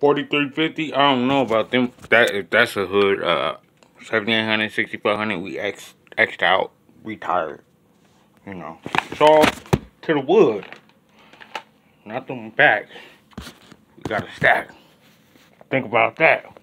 4350. I don't know about them. That if that's a hood, uh, 7800, 6500, we X X'd out, retired. You know, it's all to the wood, not them back. We got a stack. Think about that.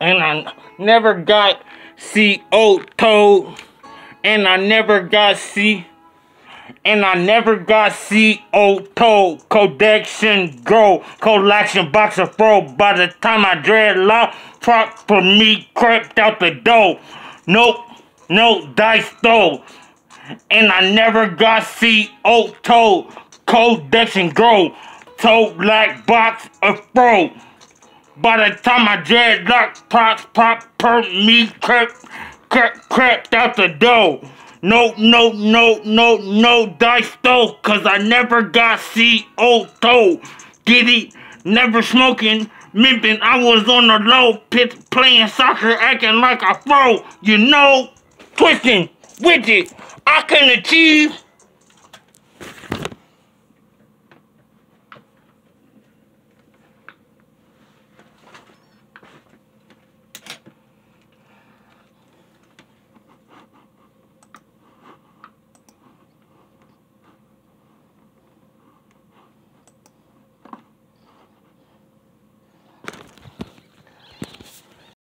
And I never got CO told, and I never got C, and I never got CO told. Codection go, collection box of throw. By the time I dread law, prop for me crept out the door. Nope, no dice stole. And I never got CO told. Codection grow, told like box of throw. By the time I dreadlock pop pop per me crept crept crept out the door. No, no, no, no, no dice though, cause I never got CO toe. Giddy, never smoking, mimping. I was on the low pitch playing soccer, acting like a pro. You know, twisting, widget. I can achieve